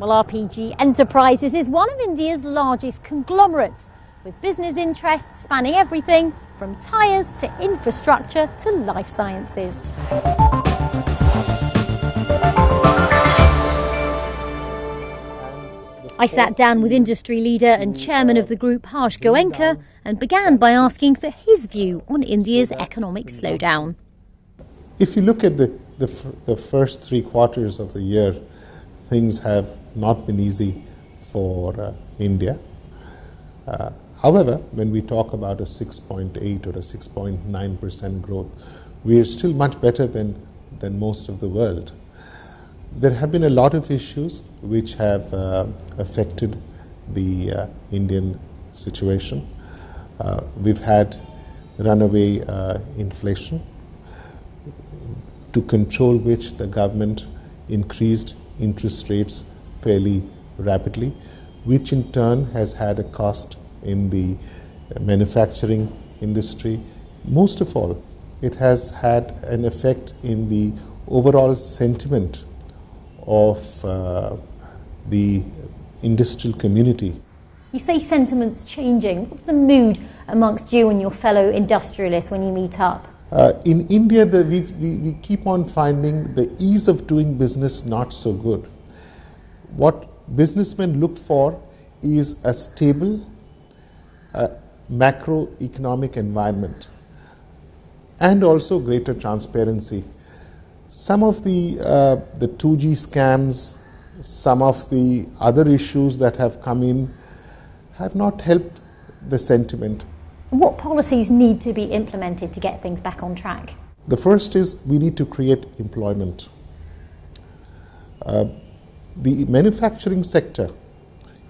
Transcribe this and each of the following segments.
Well, RPG Enterprises is one of India's largest conglomerates, with business interests spanning everything from tyres to infrastructure to life sciences. I sat down with industry leader and chairman of the group, Harsh Goenka, and began by asking for his view on India's economic slowdown. If you look at the, the, the first three quarters of the year, things have not been easy for uh, India. Uh, however, when we talk about a 6.8 or a 6.9% growth, we are still much better than, than most of the world. There have been a lot of issues which have uh, affected the uh, Indian situation. Uh, we've had runaway uh, inflation, to control which the government increased interest rates fairly rapidly, which in turn has had a cost in the manufacturing industry. Most of all, it has had an effect in the overall sentiment of uh, the industrial community. You say sentiment's changing. What's the mood amongst you and your fellow industrialists when you meet up? Uh, in India, the, we, we keep on finding the ease of doing business not so good. What businessmen look for is a stable uh, macroeconomic environment and also greater transparency. Some of the, uh, the 2G scams, some of the other issues that have come in have not helped the sentiment. What policies need to be implemented to get things back on track? The first is we need to create employment. Uh, the manufacturing sector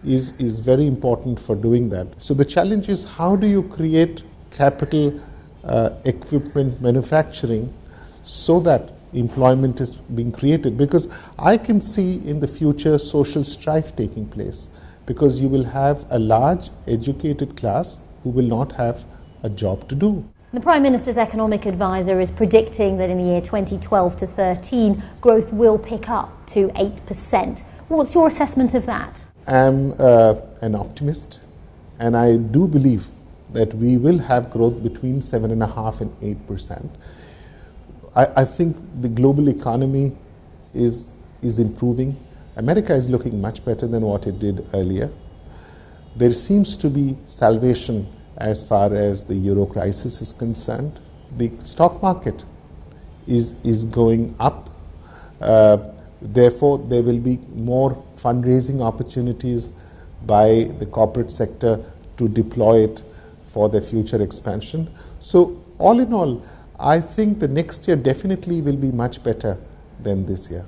is, is very important for doing that. So the challenge is how do you create capital uh, equipment manufacturing so that employment is being created because I can see in the future social strife taking place because you will have a large educated class who will not have a job to do. The Prime Minister's economic advisor is predicting that in the year 2012 to 13, growth will pick up to 8%. What's your assessment of that? I'm uh, an optimist, and I do believe that we will have growth between 7.5 and 8%. I, I think the global economy is, is improving. America is looking much better than what it did earlier. There seems to be salvation as far as the euro crisis is concerned. The stock market is, is going up. Uh, therefore, there will be more fundraising opportunities by the corporate sector to deploy it for their future expansion. So, all in all, I think the next year definitely will be much better than this year.